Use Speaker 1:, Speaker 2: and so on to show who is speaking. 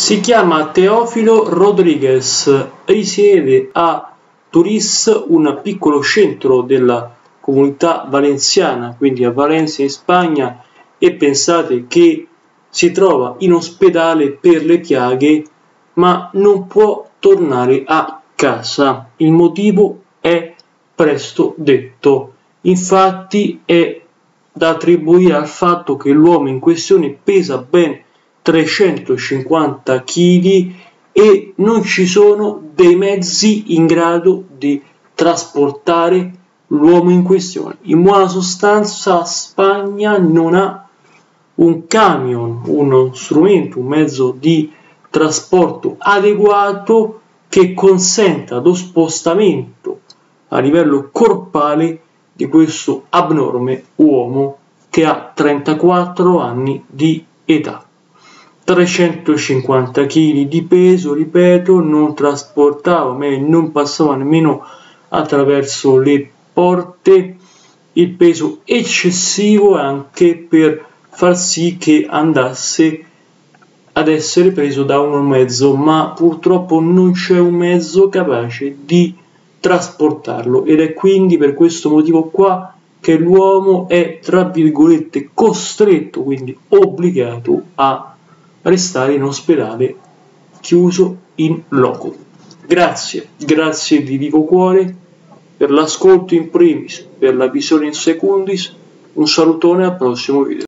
Speaker 1: Si chiama Teofilo Rodriguez, risiede a Turis, un piccolo centro della comunità valenziana, quindi a Valencia in Spagna, e pensate che si trova in ospedale per le piaghe, ma non può tornare a casa. Il motivo è presto detto. Infatti è da attribuire al fatto che l'uomo in questione pesa ben 350 kg e non ci sono dei mezzi in grado di trasportare l'uomo in questione. In buona sostanza Spagna non ha un camion, uno strumento, un mezzo di trasporto adeguato che consenta lo spostamento a livello corpale di questo abnorme uomo che ha 34 anni di età. 350 kg di peso, ripeto, non trasportava, meglio, non passava nemmeno attraverso le porte, il peso eccessivo anche per far sì che andasse ad essere preso da un mezzo, ma purtroppo non c'è un mezzo capace di trasportarlo. Ed è quindi per questo motivo qua che l'uomo è tra virgolette costretto, quindi obbligato a restare in ospedale chiuso in loco. Grazie, grazie di vivo cuore per l'ascolto in primis, per la visione in secundis, un salutone al prossimo video.